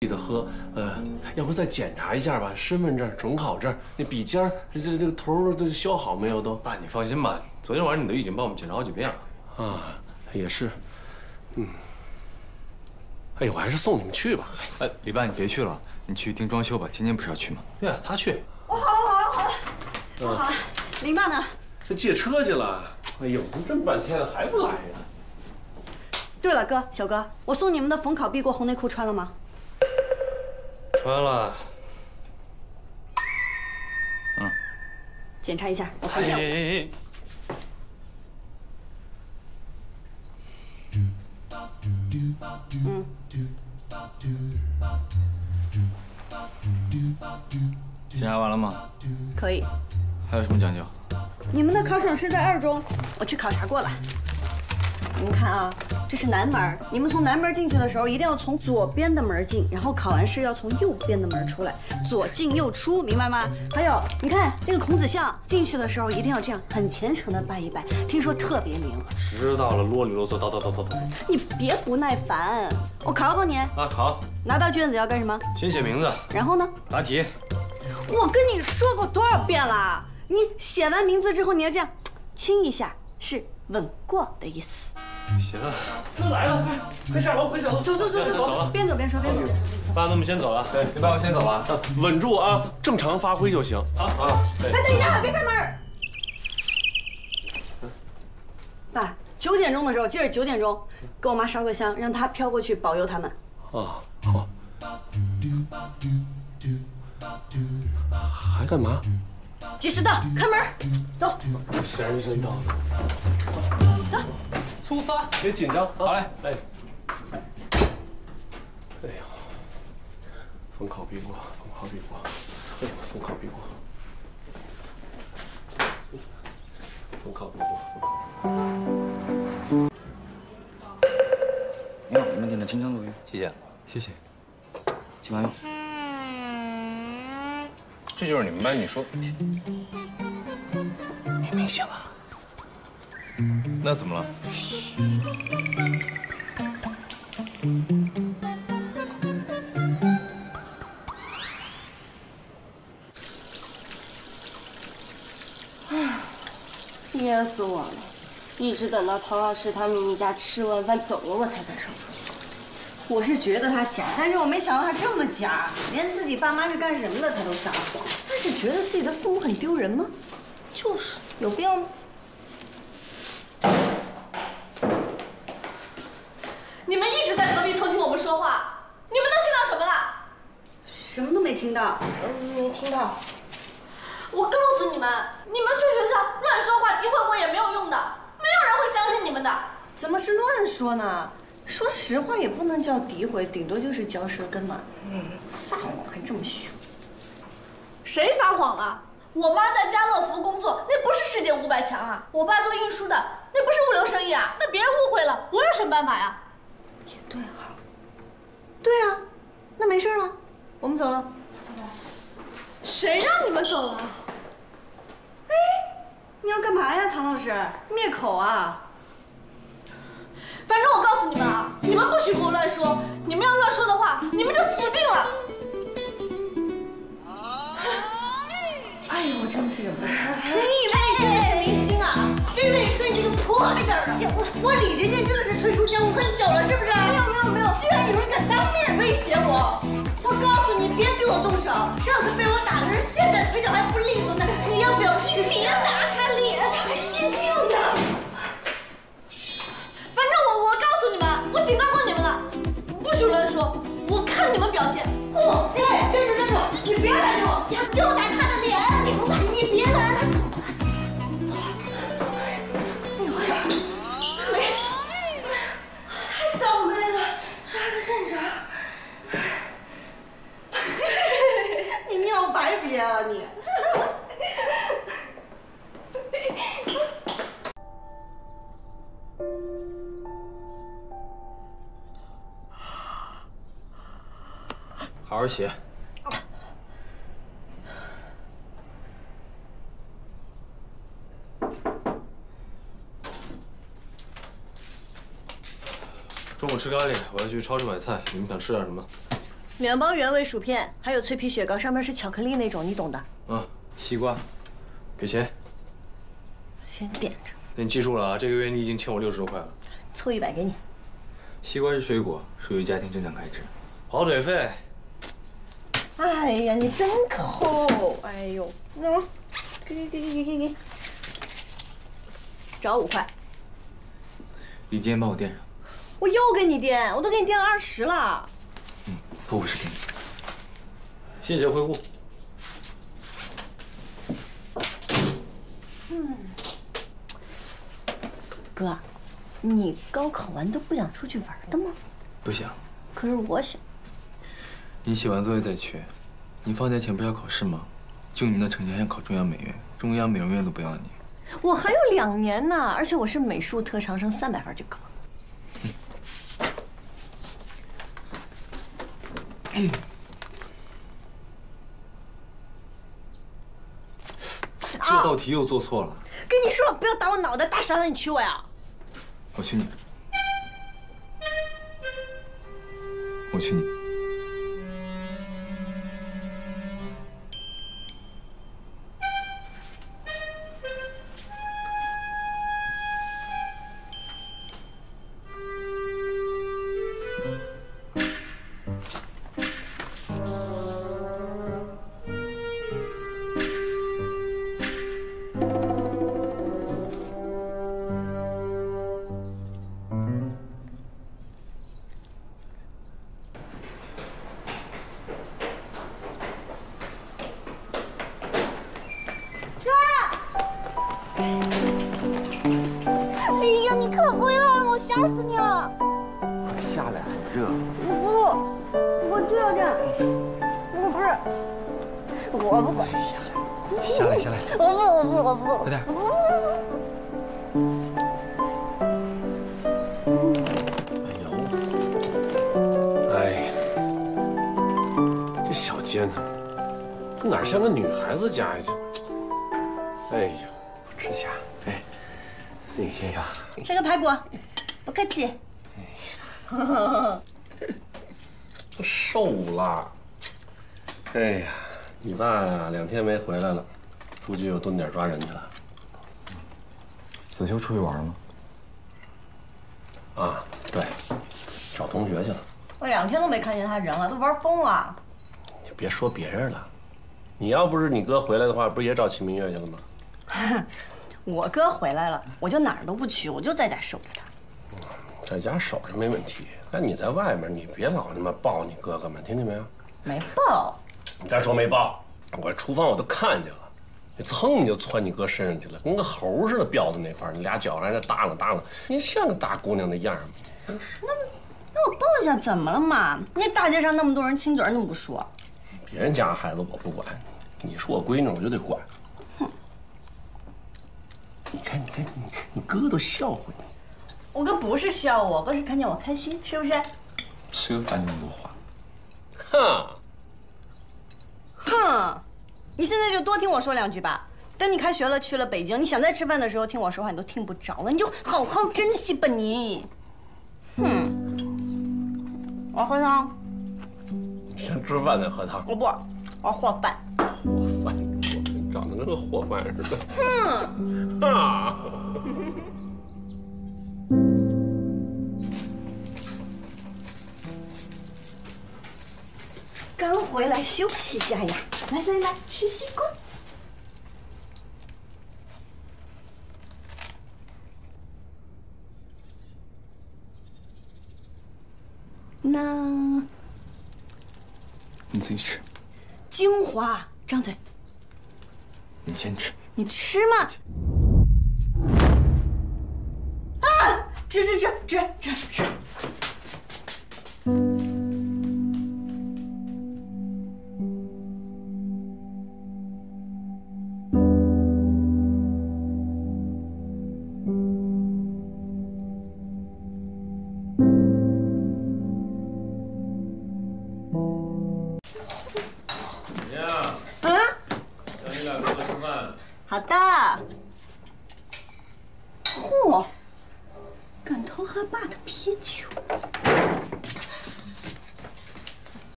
记得喝，呃，要不再检查一下吧？身份证、准考证、那笔尖儿，这这这个头都削好没有？都爸，你放心吧，昨天晚上你都已经帮我们检查好几遍了。啊，也是，嗯。哎呦，我还是送你们去吧。哎，李爸，你别去了，你去盯装修吧。今天不是要去吗？对啊，他去。我好了，好了，好了，我好了。林爸呢？这借车去了。哎呦，这么半天了还不来呀？对了，哥，小哥，我送你们的逢考必过红内裤穿了吗？穿了。嗯。检查一下，我看一下。嗯。检查完了吗？可以。还有什么讲究？你们的考场是在二中，我去考察过了。你们看啊，这是南门，你们从南门进去的时候，一定要从左边的门进，然后考完试要从右边的门出来，左进右出，明白吗？还有，你看这个孔子像，进去的时候一定要这样，很虔诚的拜一拜，听说特别灵。知道了，啰里啰嗦，叨叨叨叨叨。你别不耐烦，我考考你。啊，考。拿到卷子要干什么？先写名字。然后呢？答题。我跟你说过多少遍了？你写完名字之后，你要这样，亲一下，是吻过的意思。行，啊，都来了，快快下楼，快下楼，走走走走走，边走边说，边走边说。爸，那我们先走了。对，你爸，我先走了。稳住啊，正常发挥就行。啊啊！哎，等一下，别开门。爸，九点钟的时候，今儿九点钟，给我妈烧个香，让她飘过去保佑他们。啊，好。还干嘛？及时到，开门，走。神神叨叨。走。出发，别紧张，好嘞，哎，哎呦，逢考必过，逢考必过，哎呦，逢考必过，逢考必过，逢考。你好，你们点的清蒸鲈鱼，谢谢，谢谢，请慢用。这就是你们班你说女明星啊。那怎么了？嘘。憋死我了！一直等到唐老师他们一家吃完饭走了，我才敢上厕所。我是觉得他假，但是我没想到他这么假，连自己爸妈是干什么的他都撒谎。他是觉得自己的父母很丢人吗？就是，有必要吗？你们一直在隔壁偷听我们说话，你们都听到什么了？什么都没听到，嗯，没听到。我告诉你们，你们去学校乱说话、诋毁我也没有用的，没有人会相信你们的。怎么是乱说呢？说实话也不能叫诋毁，顶多就是嚼舌根嘛。嗯，撒谎还这么凶。谁撒谎了？我妈在家乐福工作，那不是世界五百强啊。我爸做运输的，那不是物流生意啊。那别人误会了，我有什么办法呀？也对哈，对啊，那没事了，我们走了。谁让你们走了？哎，你要干嘛呀，唐老师？灭口啊！反正我告诉你们啊，你们不许给我乱说，你们要乱说的话，你们就死定了。哎呦，我真的是！你以为你真的是明星啊？谁愿意说你这个破事儿啊？我李姐姐真的是退出江湖有没有，居然有人敢当面威胁我！我告诉你，别对我动手！上次被我打的人，现在腿脚还不利索呢。你要不要吃？别打他脸，他还心静呢。反正我我告诉你们，我警告过你们了，不许乱说！我看你们表现。不，对，站住站住！你别拦着我，我就打他的好好写。中午吃咖喱，我要去超市买菜，你们想吃点什么？两包原味薯片，还有脆皮雪糕，上面是巧克力那种，你懂的。啊，西瓜，给钱。先点着，那你记住了啊，这个月你已经欠我六十多块了。凑一百给你。西瓜是水果，属于家庭正常开支。跑腿费，哎呀，你真抠！哎呦，嗯，给给给给给给，找五块，你今天帮我垫上。我又给你垫，我都给你垫了二十了。嗯，凑五十给你。谢谢惠顾。嗯哥，你高考完都不想出去玩的吗？不想。可是我想。你写完作业再去。你放假前不是要考试吗？就你那成绩还想考中央美院，中央美容院都不要你。我还有两年呢，而且我是美术特长生，三百分就够了。这道题又做错了。跟你说了，不要打我脑袋，大傻子，你娶我呀？我娶你。我娶你。来了，我吓死你了！快下来，很热。我不，我就要这样。我不是，我不管。下来，下来。我不，我不，我不。快点。哎呦，哎呀，这小间呢，这哪像个女孩子家呀？哎呦，吃虾，哎，你先要。吃个排骨，不客气。瘦了。哎呀，你爸呀，两天没回来了，估计又蹲点抓人去了。子秋出去玩了吗？啊，对，找同学去了。我两天都没看见他人了，都玩疯了。就别说别人了，你要不是你哥回来的话，不是也找秦明月去了吗？我哥回来了，我就哪儿都不去，我就在家守着他。在家守着没问题，但你在外面，你别老他妈抱你哥哥们，听见没有？没抱。你再说没抱，我厨房我都看见了，你蹭你就窜你哥身上去了，跟个猴似的吊在那块儿，你俩脚还在耷拉耷拉，你像个大姑娘的样吗？那那我抱一下怎么了嘛？那大街上那么多人亲嘴，你怎么不说？别人家孩子我不管，你是我闺女，我就得管。哼！你看，你看，你你哥都笑话你。我哥不是笑我，哥是看见我开心，是不是？吃饭那么多话。哼！哼！你现在就多听我说两句吧。等你开学了，去了北京，你想在吃饭的时候听我说话，你都听不着了。你就好好珍惜吧，你。哼！我要喝汤。先吃饭再喝汤。我不，我要和饭。和饭，我长得跟个和饭似的。哼！啊！刚回来休息一下呀，来来来，吃西瓜。那你自己吃。精华，张嘴。你先吃。你吃嘛。啊！吃吃吃吃吃吃。